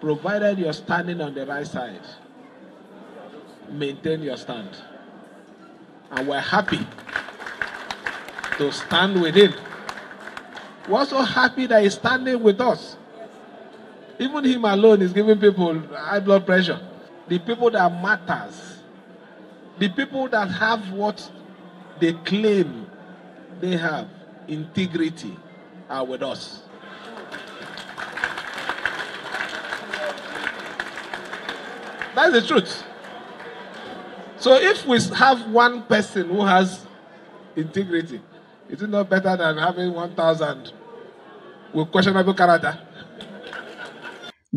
provided you're standing on the right side, maintain your stand. And we're happy to stand with him. We're so happy that he's standing with us. Even him alone is giving people high blood pressure. The people that matters, the people that have what they claim they have, integrity, are with us. That's the truth. So if we have one person who has integrity, is it not better than having 1,000 with questionable character?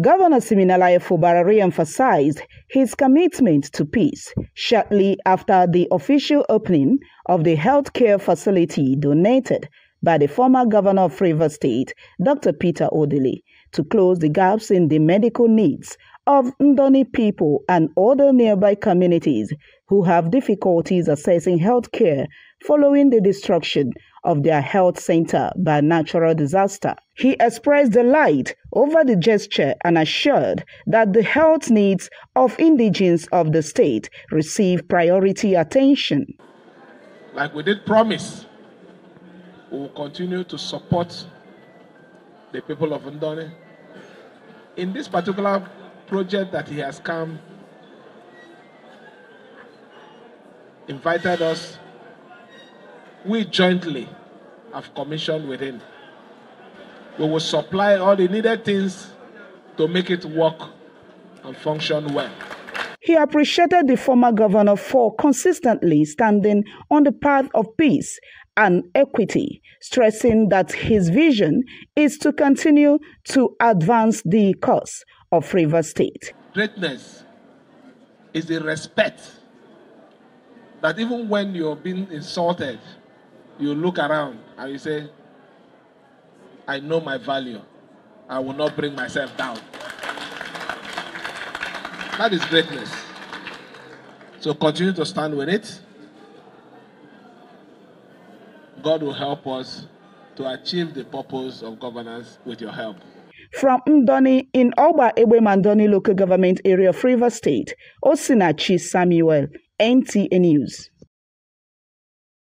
Governor Siminalayi Fubara re-emphasized his commitment to peace shortly after the official opening of the healthcare facility donated by the former governor of Rivers State, Dr. Peter Odili, to close the gaps in the medical needs of Ndoni people and other nearby communities who have difficulties accessing health care following the destruction of their health center by natural disaster. He expressed delight over the gesture and assured that the health needs of indigents of the state receive priority attention. Like we did promise, we will continue to support the people of Ndoni. In this particular project that he has come, invited us, we jointly have commissioned with him. We will supply all the needed things to make it work and function well. He appreciated the former governor for consistently standing on the path of peace and equity, stressing that his vision is to continue to advance the cause of River State. Greatness is the respect that even when you're being insulted, you look around and you say, I know my value. I will not bring myself down. That is greatness. So continue to stand with it. God will help us to achieve the purpose of governance with your help. From Ndoni in Ogba Egbema Ndoni local government area of River State, Osinachi Samuel, NTA News.